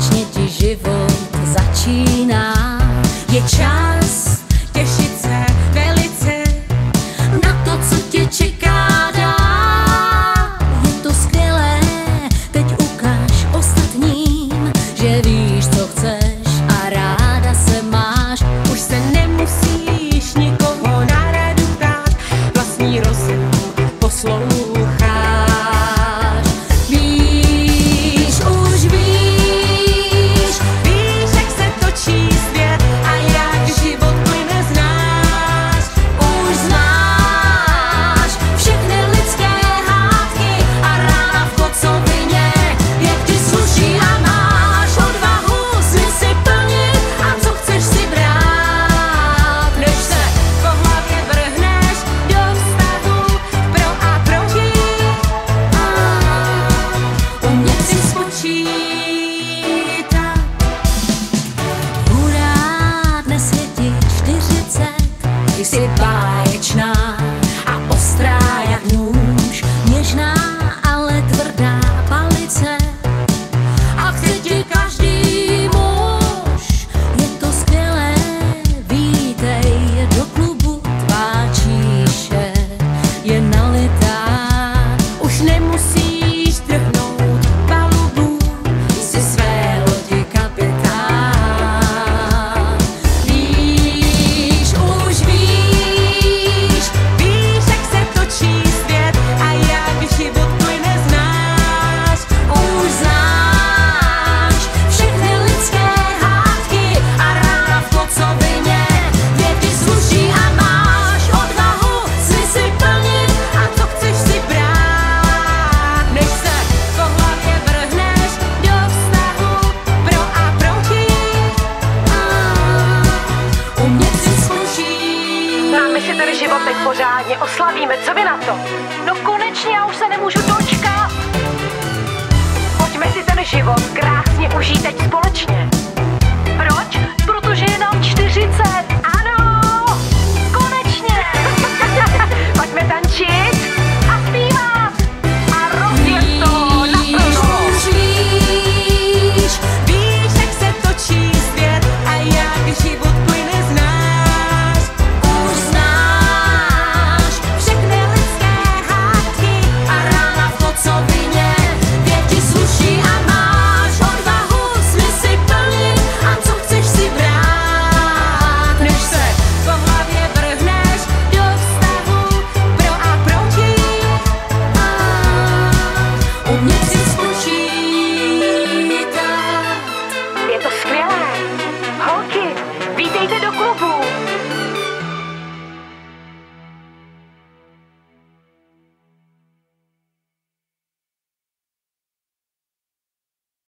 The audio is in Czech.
konečně ti život začíná. Je čas. životech pořádně oslavíme. Co vy na to? No konečně já už se nemůžu dočkat. Pojďme si ten život krásně užít teď společně.